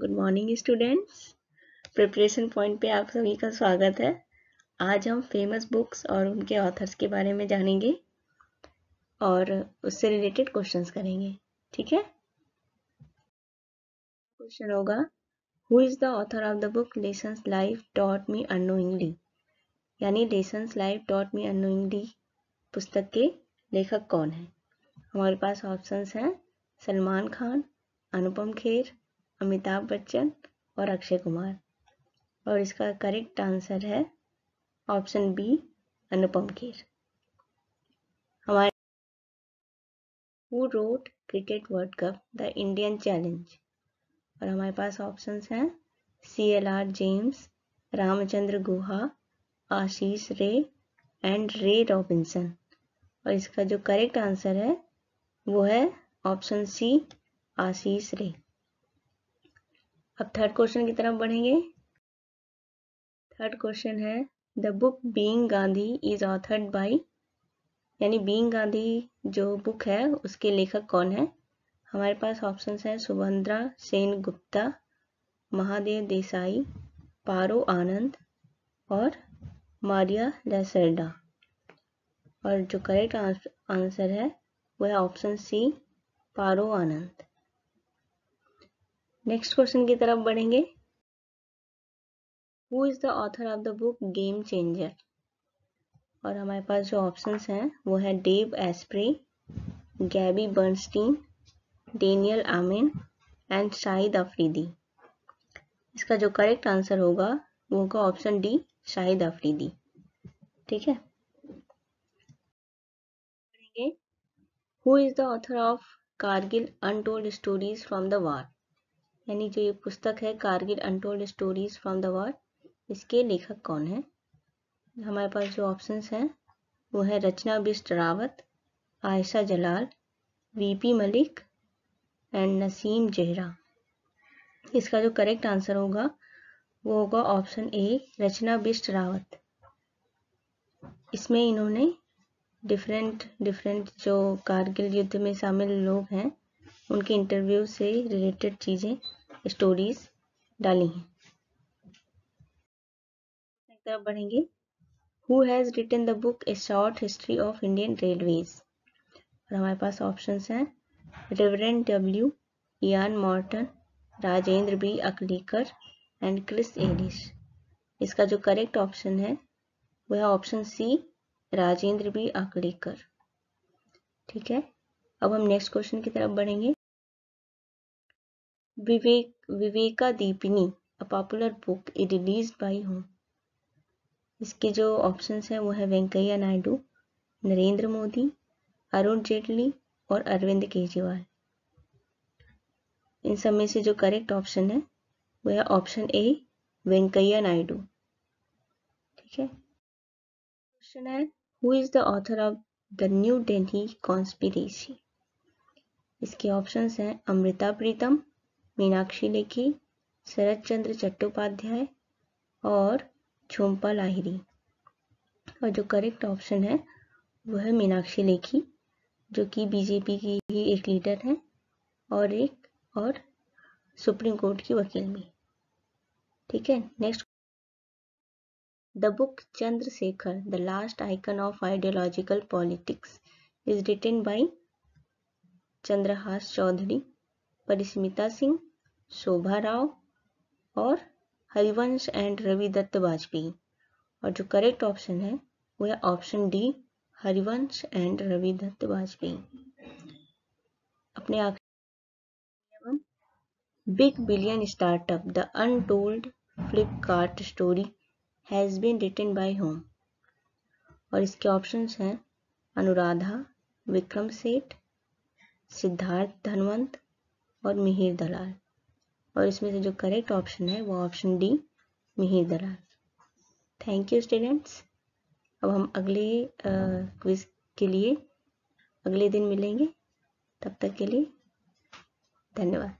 Good morning students preparation point पे आप सभी का स्वागत है। आज हम फ़ेमस बुक्स और उनके ऑथर्स के बारे में जानेंगे और उससे रिलेटेड क्वेश्चंस करेंगे। ठीक है? क्वेश्चन होगा who is the author of the book lessons life taught me unknowingly यानी lessons life taught me unknowingly पुस्तक के लेखक कौन है? हमारे पास ऑप्शंस हैं, सलमान खान, अनुपम खेर अमिताभ बच्चन और अक्षय कुमार। और इसका करेक्ट आंसर है ऑप्शन बी अनुपम खेर। हमारे who wrote cricket world cup the Indian challenge और हमारे पास ऑप्शंस हैं C L R James Ramachandra Guha Ashish Ray and Ray Robinson और इसका जो करेक्ट आंसर है वो है ऑप्शन सी आशीष रे अब थर्ड क्वेश्चन की तरफ़ बढ़ेंगे। थर्ड क्वेश्चन है the book being Gandhi is authored by यानी बीइंग गांधी जो बुक है, उसके लेखक कौन है? हमारे पास ऑप्शन है सुभद्रा सेन गुप्ता, महादेव देसाई, पारो आनंद और मारिया लेसरडा। और जो करेक्ट आंसर है, वो है option C Paro Anand. Next question की तरफ़ बढ़ेंगे। Who is the author of the book game changer और हमारे पास जो ऑप्शंस हैं, वो है Dave Asprey Gabby Bernstein Daniel Amen and Shahid Afridi इसका जो करेक्ट आंसर होगा, वो होगा ऑप्शन डी शाहिद अफरीदी ठीक है? Who is the author of Kargil untold stories from the war यानी जो ये पुस्तक है, Kargil untold stories from the war इसके लेखक कौन है? हमारे पास जो ऑप्शंस हैं, वो है रचना बिस्ट रावत, आयशा जलाल वीपी मलिक एंड नसीम जहरा। इसका जो करेक्ट आंसर होगा, वो होगा ऑप्शन ए रचना बिस्ट रावत। इसमें इन्होंने डिफरेंट डिफरेंट जो कारगिल युद्ध में शामिल लोग हैं, उनके इंटरव्यू से रिलेटेड चीज़ें स्टोरीज डाली हैं। बढ़ेंगे। Who has written the book a short history of Indian railways और हमारे पास ऑप्शंस हैं। Reverend W Ian Morton Rajendra B Akalikar and Chris Ellis इसका जो करेक्ट ऑप्शन है, वो है option C Rajendra B Akalikar ठीक है? अब हम नेक्स्ट क्वेश्चन की तरफ़ बढ़ेंगे। Vivek Vivekadeepini a popular book is release by whom इसके जो ऑप्शंस हैं, वो है वेंकैया नायडू, नरेंद्र मोदी, अरुण जेटली और अरविंद केजरीवाल। इन सब में से जो करेक्ट ऑप्शन है, वो है ऑप्शन ए वेंकैया नायडू। ठीक है? क्वेश्चन है who is the author of the new Delhi conspiracy इसके ऑप्शंस हैं, अमृता प्रीतम मीनाक्षी लेखी शरद चंद्र चट्टोपाध्याय और झुम्पा लाहिरी। और जो करेक्ट ऑप्शन है वो है मीनाक्षी लेखी, जो कि बीजेपी की ही एक लीडर है और एक, और सुप्रीम कोर्ट की वकील भी। ठीक है next the book Chandrashekhar the last icon of ideological politics is written by Chandrahas Choudhary Parismita Singh Shobha Rao और हरिवंश एंड रवि दत्त वाजपेयी। और जो करेक्ट ऑप्शन है, वो है option D Harivansh and Ravi Dutt Vajpayee. अपने आखिरी big billion startup the untold Flipkart story has been written by whom और इसके ऑप्शंस हैं, अनुराधा, विक्रम सेठ, सिद्धार्थ धनवंत और मिहिर दलाल। और इसमें से जो करेक्ट ऑप्शन है, वो option D Mihir Dalal thank you students अब हम अगले क्विज के लिए अगले दिन मिलेंगे। तब तक के लिए धन्यवाद।